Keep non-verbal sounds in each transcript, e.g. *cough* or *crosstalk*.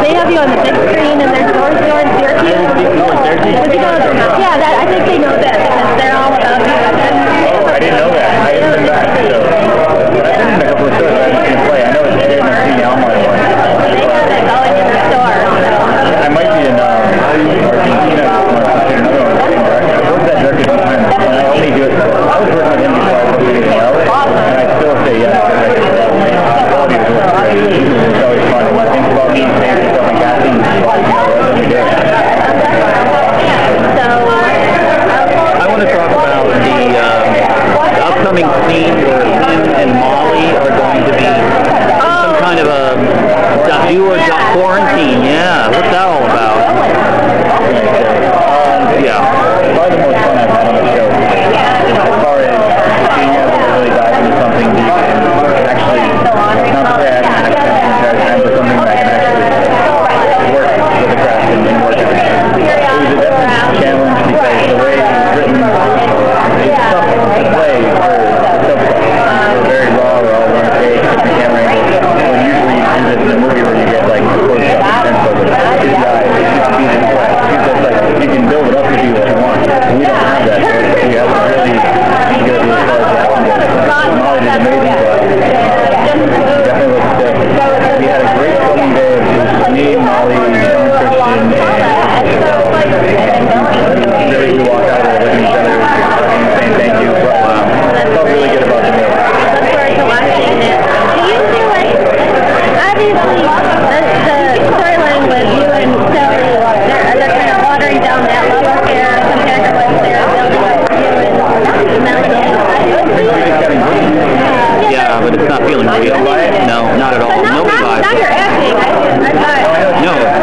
They have you on the big screen and their doors are in Syracuse. Was homecoming theme oh. where him and Molly are going to be oh. some kind of a do or quarantine. Yeah, what's that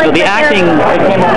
So the acting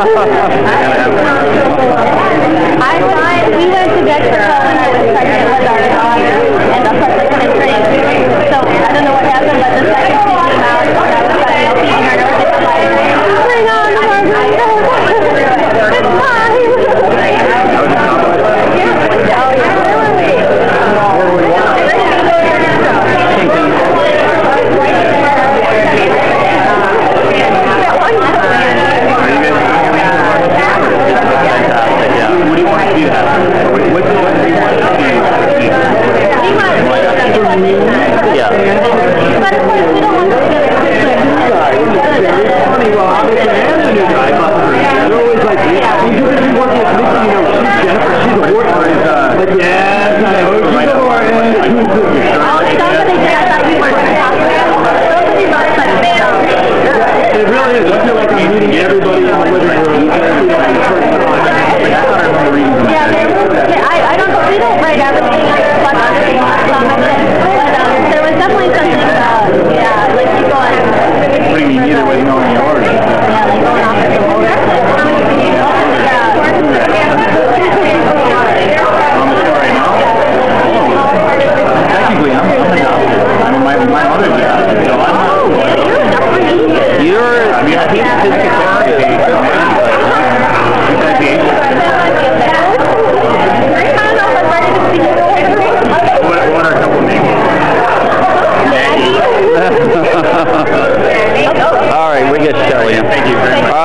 I find we went to Mexico when I was pregnant with our daughter, and the first one great. So I don't know what happened, but the second she came out, I was her, was like, bring on the margarita! it's!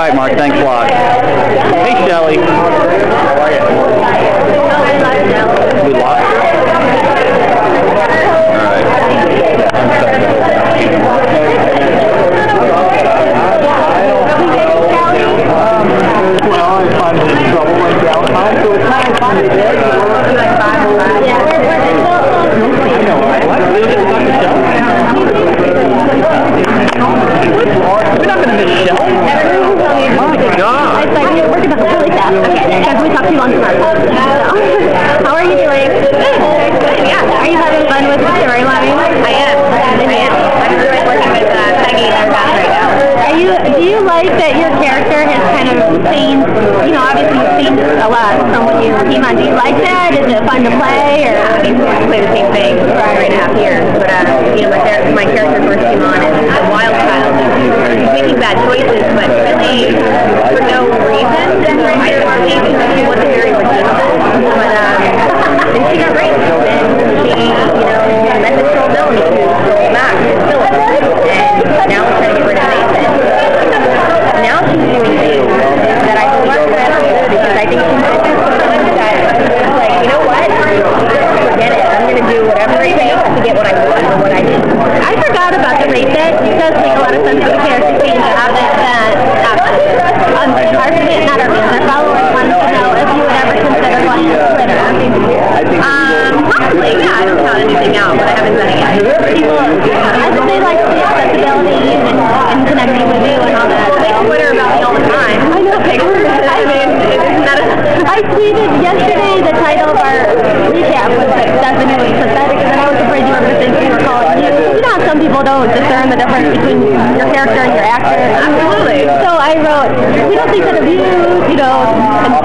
Right, Mark. Thanks a lot. Hey, Shelly. How are you? We lost her? All right. I'm sorry. Well, I find it trouble like downtime, so it's nice to be there. We don't get to talk to Shelly? We're not going to miss Shelly. My God. It's like you're working really fast. Okay, guys, we talked too long tomorrow. How are you doing? Good. Good. Yeah. Are you having fun with the story, Mommy? I am. I am. I'm really working with uh, Peggy and her dad right now. Are you? Do you like that your character has kind of changed? You know, obviously you've changed a lot from when you came on. Do you like that? Is it fun to play? Or I mean, I play the same thing for three and a half years, but uh, you know, my, char- my character first came on as a wild child. He's making bad choices, but really for no reason. I think he wasn't very redeemable. But um, *laughs* and she got raped, and she, you know, met girl Melanie who stole back Philip, and now we're trying to get rid of Nathan. Now she's doing things that I don't recommend because I think she's something that, like, you know what? Forget it. I'm going to do whatever it takes to get what I want or what I need. I forgot about the bit. It does make a lot of sense the to have that, that happen. Um, our fan, not our followers wanted to know if you would ever consider going to Twitter. Um, yeah. I haven't found anything out, but I haven't done it yet. People, I think they like the accessibility and, and connecting with you and all that. They Twitter about me all the time. I know. I mean, isn't that a... I tweeted yesterday the title of our recap was like Stephanie was pathetic, and then I was afraid you were going to think we were calling you. You know how some people don't discern the difference between your character and your actor. Absolutely. So I wrote, we don't think that of you, you know,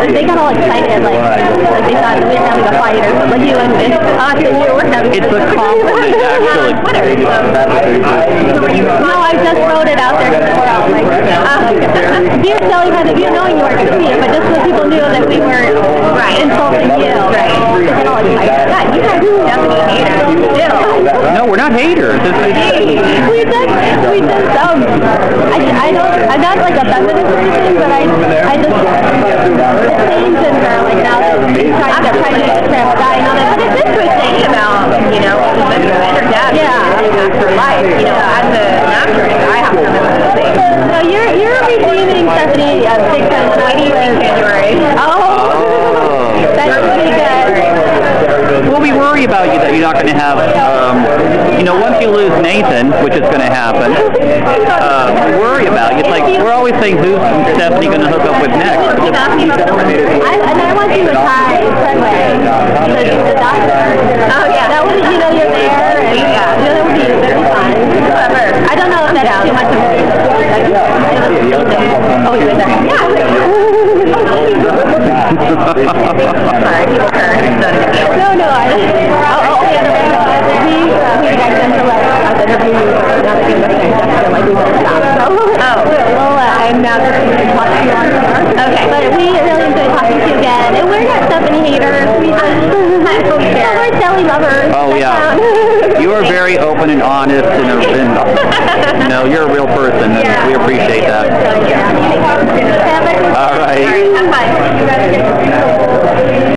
and they got all excited, like, like they thought we were having a fight or something, like you and, and us and you were having It's a *laughs* compliment, actually. Twitter, so. No, I just wrote it out there because *laughs* we're out like, uh, dear Shelly hasn't, you knowing you weren't going to see it, but just so people knew that we were right. insulting you. Right. They get all excited. God, you guys definitely haters. Still. No, we're not haters. We just, we just, um, I, I don't, I'm not like a feminist or anything, but I, I just, it changed in her, like now that she's trying to, trying to get a trans guy and all that, but it's interesting about, you know, when her dad yeah. after life, you know, as a, an actress, I have some of those things. So you're, you're redeeming Stephanie uh, big time when I was January. Oh, that's pretty good. well, we worry about you that you're not going to have, um, you know, once you lose Nathan, which is going to happen, uh, worry about. It's like, we're always saying, who's Stephanie going to hook up with next? I, and I want you to tie Fredway because he's the doctor. Oh yeah, that would you know you're there and yeah, you know that would be that'd be fun. Whatever. I don't know if that's too much of a Oh, you were there. Yeah. Sorry, people hurt. No, no, I. Oh, oh, yeah, no, we we got them to let us interview you for another game of games. Like we won't stop. So, oh, well, uh, I'm now just going to talk to you on Okay. But we really enjoyed talking to you again. And we're not Stephanie haters. We just, yeah, *laughs* we're Shelly lovers. Oh, yeah. You are very *laughs* open and honest, and, and you know, you're a real person, and we appreciate that. Yeah. All right. Have fun.